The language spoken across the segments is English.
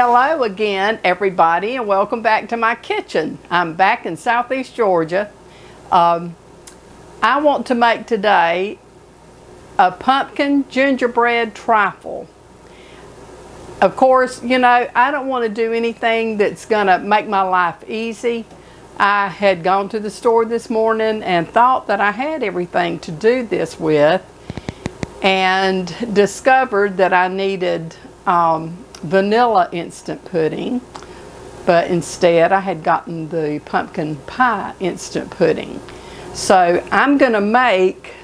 Hello again, everybody, and welcome back to my kitchen. I'm back in Southeast Georgia. Um, I want to make today a pumpkin gingerbread trifle. Of course, you know, I don't want to do anything that's going to make my life easy. I had gone to the store this morning and thought that I had everything to do this with and discovered that I needed um, vanilla instant pudding but instead I had gotten the pumpkin pie instant pudding. So I'm going to make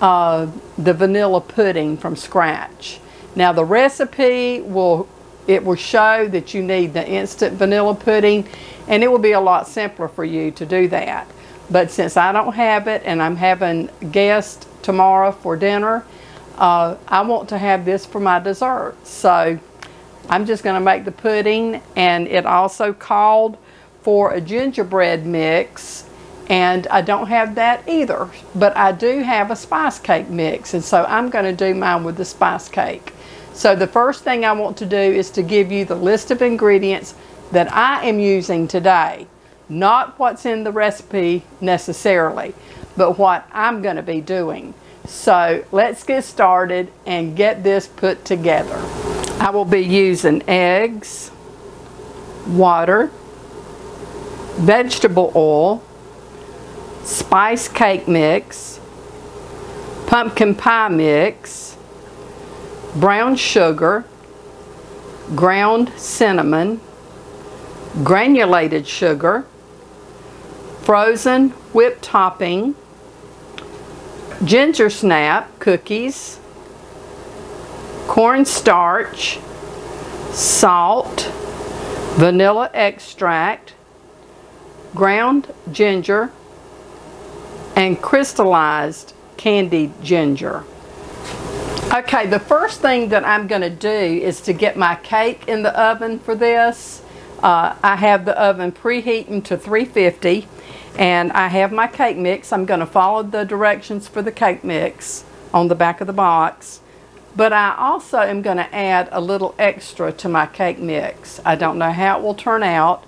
uh, the vanilla pudding from scratch. Now the recipe will it will show that you need the instant vanilla pudding and it will be a lot simpler for you to do that. But since I don't have it and I'm having guests tomorrow for dinner, uh, I want to have this for my dessert. So I'm just going to make the pudding and it also called for a gingerbread mix and I don't have that either but I do have a spice cake mix and so I'm going to do mine with the spice cake. So the first thing I want to do is to give you the list of ingredients that I am using today. Not what's in the recipe necessarily, but what I'm going to be doing. So let's get started and get this put together. I will be using eggs, water, vegetable oil, spice cake mix, pumpkin pie mix, brown sugar, ground cinnamon, granulated sugar, frozen whipped topping, ginger snap cookies, cornstarch, salt, vanilla extract, ground ginger, and crystallized candied ginger. Okay, the first thing that I'm going to do is to get my cake in the oven for this. Uh, I have the oven preheating to 350 and I have my cake mix. I'm going to follow the directions for the cake mix on the back of the box. But I also am going to add a little extra to my cake mix. I don't know how it will turn out,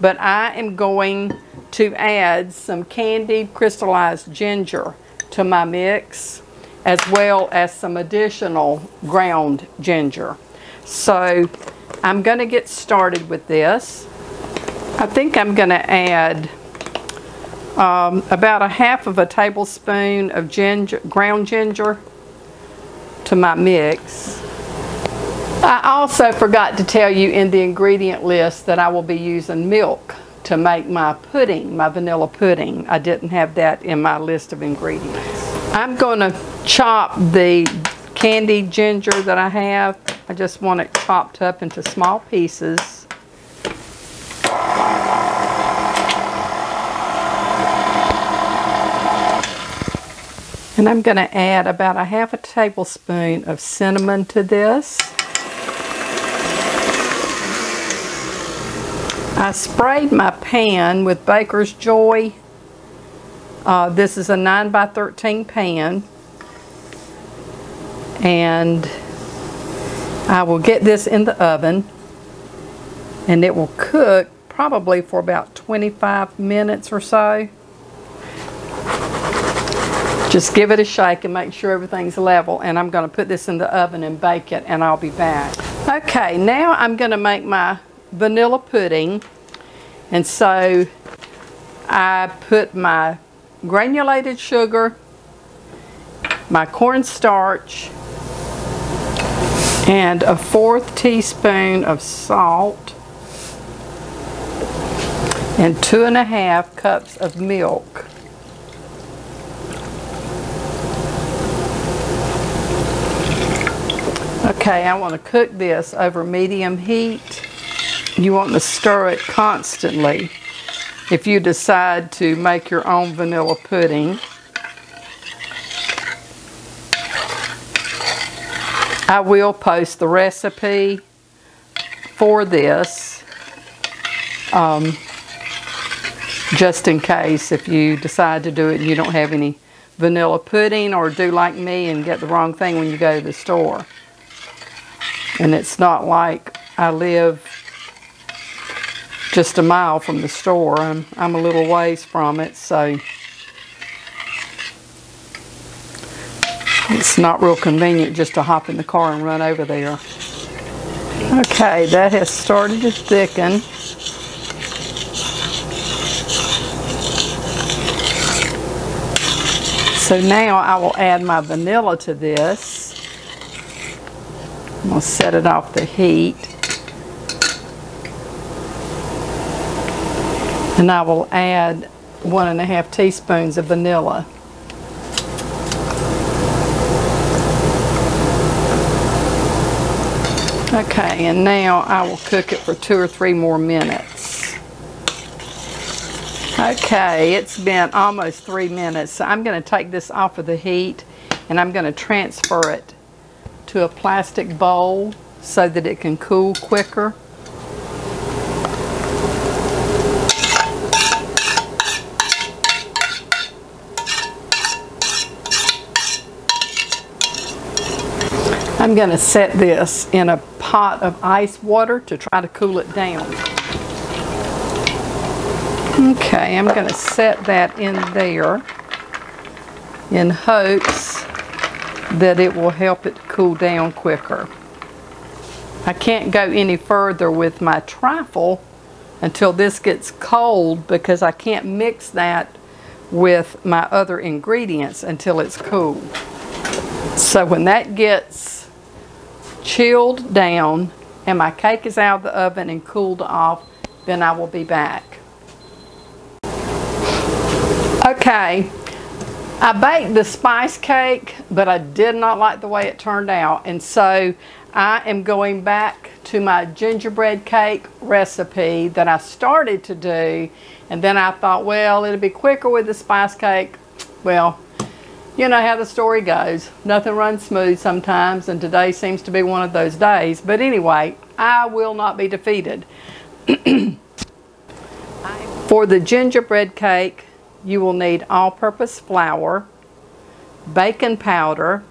but I am going to add some candied crystallized ginger to my mix as well as some additional ground ginger. So I'm going to get started with this. I think I'm going to add um, about a half of a tablespoon of ginger, ground ginger to my mix. I also forgot to tell you in the ingredient list that I will be using milk to make my pudding, my vanilla pudding. I didn't have that in my list of ingredients. I'm going to chop the candied ginger that I have. I just want it chopped up into small pieces. And I'm going to add about a half a tablespoon of cinnamon to this. I sprayed my pan with Baker's Joy. Uh, this is a 9 by 13 pan. And I will get this in the oven. And it will cook probably for about 25 minutes or so. Just give it a shake and make sure everything's level and I'm going to put this in the oven and bake it and I'll be back. Okay, now I'm going to make my vanilla pudding and so I put my granulated sugar, my cornstarch, and a fourth teaspoon of salt and two and a half cups of milk. Okay, I want to cook this over medium heat. You want to stir it constantly if you decide to make your own vanilla pudding. I will post the recipe for this um, just in case if you decide to do it and you don't have any vanilla pudding or do like me and get the wrong thing when you go to the store. And it's not like I live just a mile from the store. I'm, I'm a little ways from it, so it's not real convenient just to hop in the car and run over there. Okay, that has started to thicken. So now I will add my vanilla to this. Set it off the heat. And I will add one and a half teaspoons of vanilla. Okay, and now I will cook it for two or three more minutes. Okay, it's been almost three minutes. So I'm going to take this off of the heat and I'm going to transfer it to a plastic bowl so that it can cool quicker. I'm going to set this in a pot of ice water to try to cool it down. Okay, I'm going to set that in there in hopes that it will help it cool down quicker. I can't go any further with my trifle until this gets cold because I can't mix that with my other ingredients until it's cool. So when that gets chilled down and my cake is out of the oven and cooled off, then I will be back. Okay, I baked the spice cake, but I did not like the way it turned out. And so I am going back to my gingerbread cake recipe that I started to do. And then I thought, well, it'll be quicker with the spice cake. Well, you know how the story goes. Nothing runs smooth sometimes, and today seems to be one of those days. But anyway, I will not be defeated. For the gingerbread cake, you will need all-purpose flour, baking powder,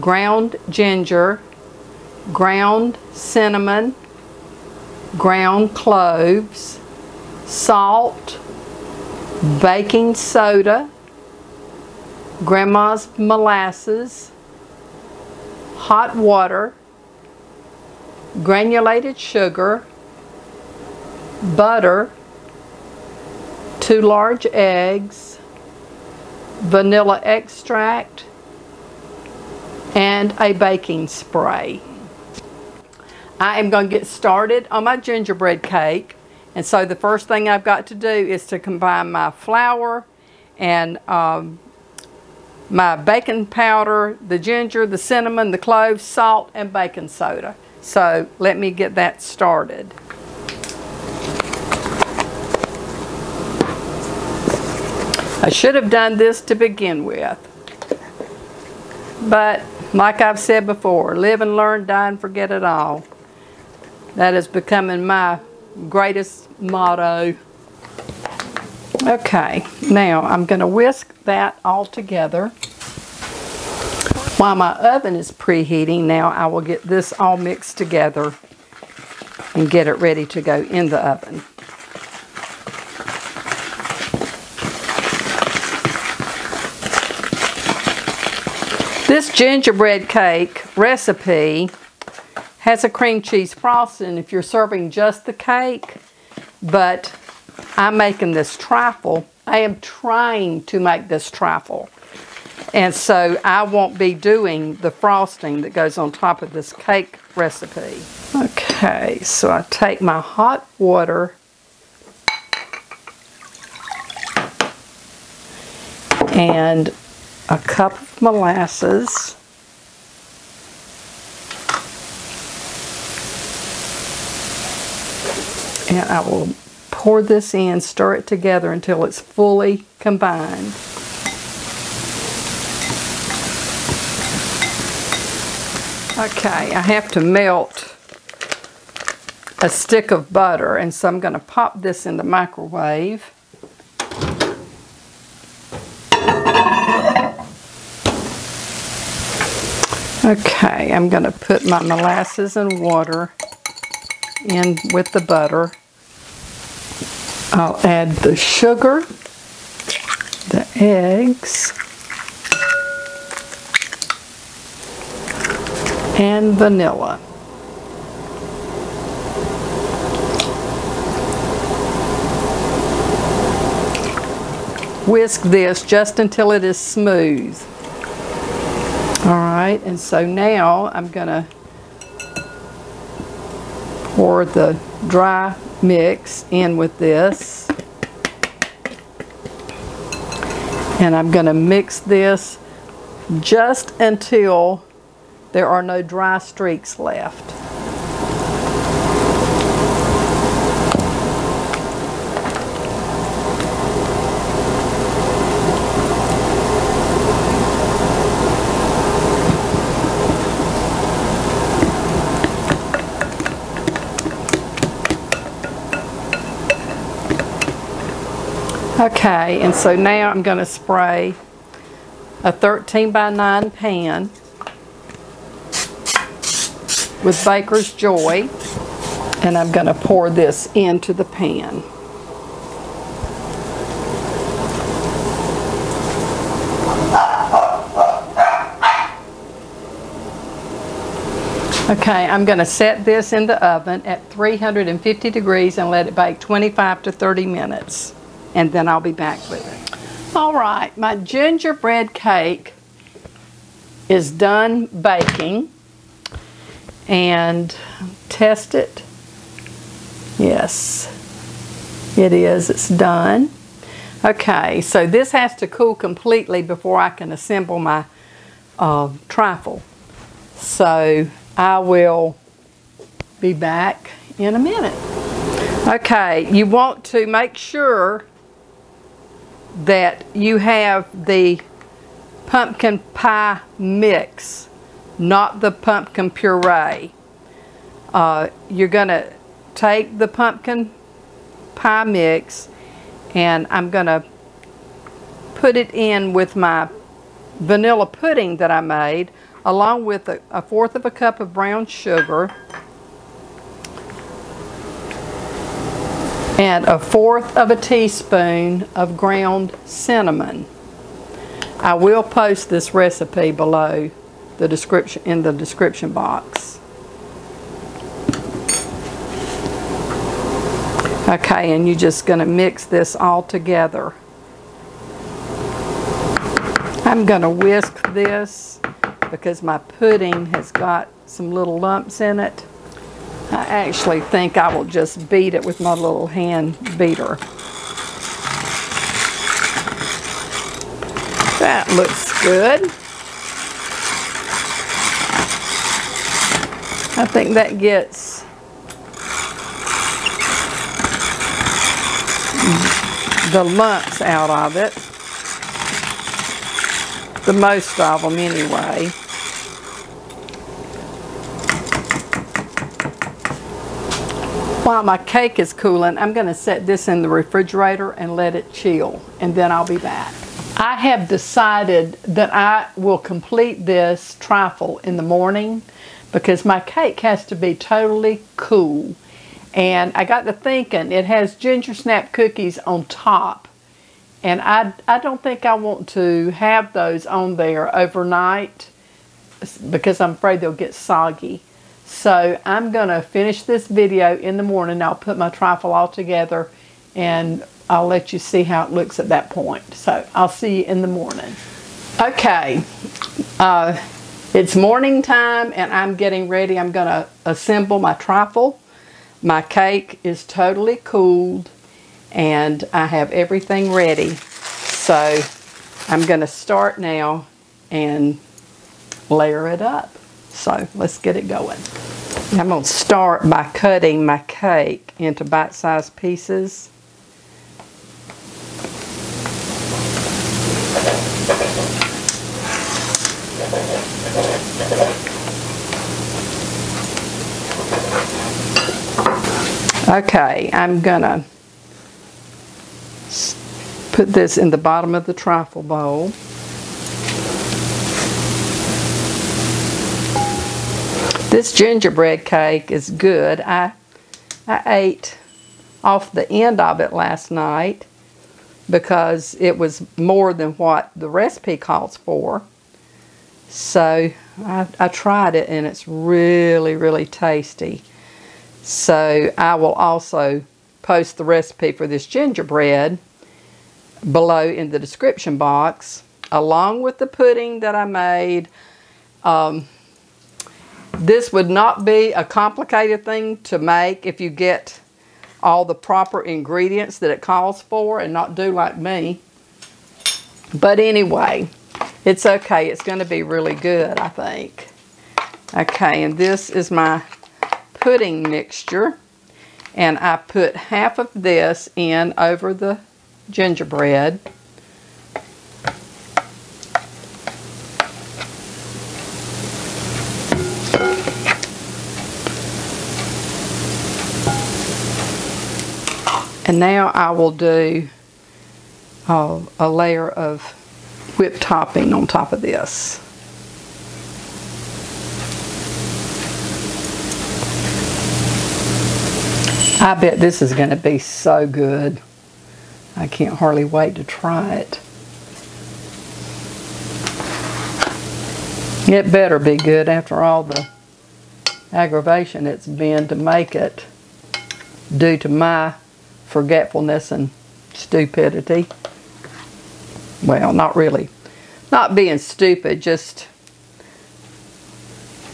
ground ginger, ground cinnamon, ground cloves, salt, baking soda, grandma's molasses, hot water, granulated sugar, butter, two large eggs, vanilla extract, and a baking spray. I am going to get started on my gingerbread cake. And so the first thing I've got to do is to combine my flour and um, my baking powder, the ginger, the cinnamon, the cloves, salt, and baking soda. So let me get that started. I should have done this to begin with. But like I've said before, live and learn, die and forget it all. That is becoming my greatest motto. Okay, now I'm going to whisk that all together. While my oven is preheating, now I will get this all mixed together and get it ready to go in the oven. This gingerbread cake recipe has a cream cheese frosting if you're serving just the cake, but I'm making this trifle. I am trying to make this trifle. And so I won't be doing the frosting that goes on top of this cake recipe. Okay, so I take my hot water and a cup of molasses and I will pour this in, stir it together until it's fully combined. Okay, I have to melt a stick of butter and so I'm going to pop this in the microwave. Okay, I'm going to put my molasses and water in with the butter. I'll add the sugar, the eggs, and vanilla. Whisk this just until it is smooth. All right, and so now I'm gonna pour the dry mix in with this. And I'm gonna mix this just until there are no dry streaks left. Okay, and so now I'm going to spray a 13 by 9 pan with Baker's Joy and I'm going to pour this into the pan. Okay, I'm going to set this in the oven at 350 degrees and let it bake 25 to 30 minutes and then I'll be back with it. All right, my gingerbread cake is done baking and test it. Yes, it is. It's done. Okay, so this has to cool completely before I can assemble my uh, trifle. So I will be back in a minute. Okay, you want to make sure that you have the pumpkin pie mix, not the pumpkin puree. Uh, you're going to take the pumpkin pie mix and I'm going to put it in with my vanilla pudding that I made along with a, a fourth of a cup of brown sugar and a fourth of a teaspoon of ground cinnamon. I will post this recipe below the description in the description box. Okay, and you're just going to mix this all together. I'm going to whisk this because my pudding has got some little lumps in it. I actually think I will just beat it with my little hand beater. That looks good. I think that gets the lumps out of it. The most of them anyway. While my cake is cooling, I'm going to set this in the refrigerator and let it chill, and then I'll be back. I have decided that I will complete this trifle in the morning because my cake has to be totally cool. And I got to thinking, it has ginger snap cookies on top. And I, I don't think I want to have those on there overnight because I'm afraid they'll get soggy. So I'm going to finish this video in the morning. I'll put my trifle all together and I'll let you see how it looks at that point. So I'll see you in the morning. Okay, uh, it's morning time and I'm getting ready. I'm going to assemble my trifle. My cake is totally cooled and I have everything ready. So I'm going to start now and layer it up. So let's get it going. I'm going to start by cutting my cake into bite-sized pieces. Okay, I'm going to put this in the bottom of the trifle bowl. This gingerbread cake is good. I I ate off the end of it last night because it was more than what the recipe calls for. So I, I tried it and it's really, really tasty. So I will also post the recipe for this gingerbread below in the description box along with the pudding that I made. Um, this would not be a complicated thing to make if you get all the proper ingredients that it calls for and not do like me. But anyway, it's okay. It's going to be really good, I think. Okay, and this is my pudding mixture. And I put half of this in over the gingerbread. And now I will do uh, a layer of whipped topping on top of this. I bet this is going to be so good. I can't hardly wait to try it. It better be good after all the aggravation it's been to make it due to my forgetfulness and stupidity. Well, not really. Not being stupid, just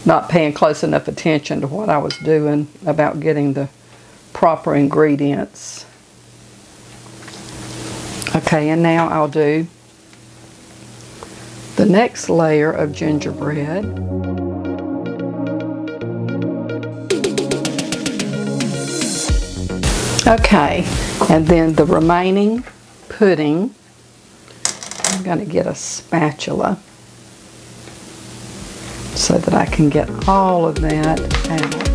not paying close enough attention to what I was doing about getting the proper ingredients. Okay, and now I'll do the next layer of gingerbread. Okay, and then the remaining pudding, I'm going to get a spatula so that I can get all of that out.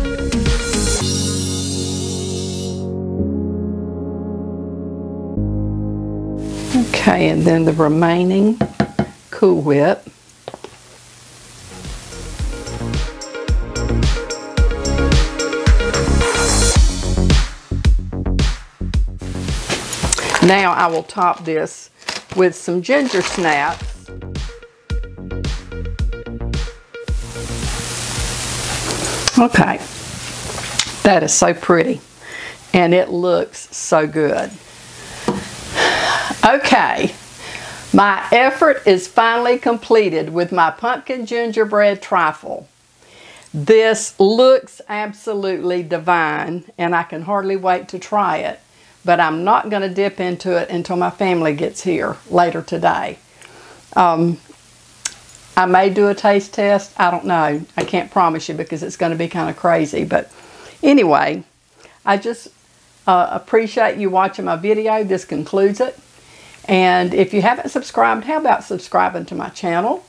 Okay, and then the remaining Cool Whip. Now I will top this with some ginger snaps. Okay, that is so pretty and it looks so good. Okay, my effort is finally completed with my pumpkin gingerbread trifle. This looks absolutely divine and I can hardly wait to try it but I'm not going to dip into it until my family gets here later today. Um, I may do a taste test. I don't know. I can't promise you because it's going to be kind of crazy. But anyway, I just uh, appreciate you watching my video. This concludes it. And if you haven't subscribed, how about subscribing to my channel?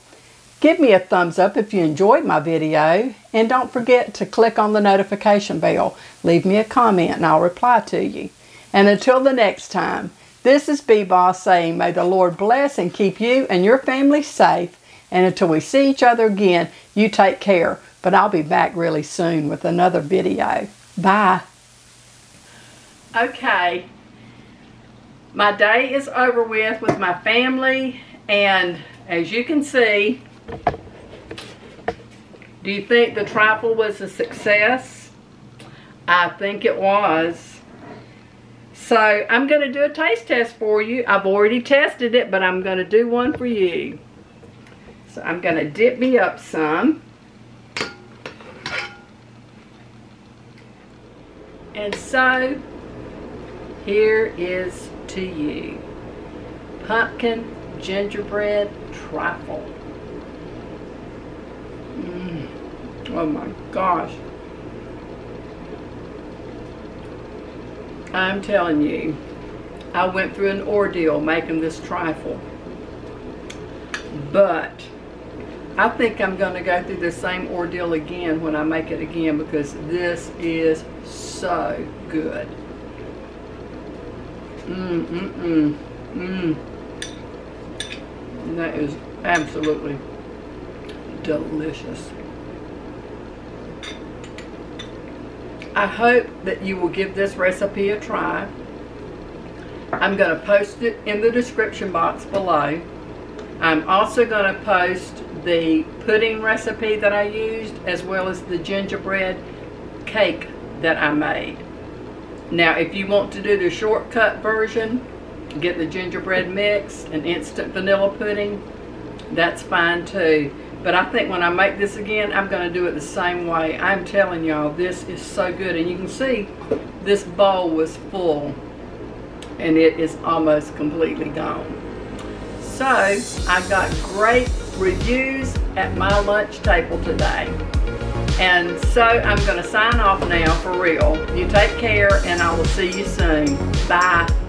Give me a thumbs up if you enjoyed my video. And don't forget to click on the notification bell. Leave me a comment and I'll reply to you. And until the next time, this is Beebah saying, may the Lord bless and keep you and your family safe. And until we see each other again, you take care. But I'll be back really soon with another video. Bye. Okay. My day is over with with my family. And as you can see, do you think the trifle was a success? I think it was. So I'm going to do a taste test for you. I've already tested it, but I'm going to do one for you. So I'm going to dip me up some. And so, here is to you. Pumpkin gingerbread trifle. Mm. Oh my gosh. I'm telling you, I went through an ordeal making this trifle. But I think I'm going to go through the same ordeal again when I make it again because this is so good. Mmm, mmm, mmm, mmm. That is absolutely delicious. I hope that you will give this recipe a try. I'm going to post it in the description box below. I'm also going to post the pudding recipe that I used as well as the gingerbread cake that I made. Now if you want to do the shortcut version, get the gingerbread mix and instant vanilla pudding, that's fine too. But I think when I make this again, I'm going to do it the same way. I'm telling y'all, this is so good. And you can see this bowl was full and it is almost completely gone. So I got great reviews at my lunch table today. And so I'm going to sign off now for real. You take care and I will see you soon. Bye.